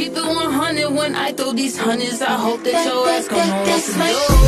keep it 100 when I throw these hundreds. I hope that your ass gon' know what.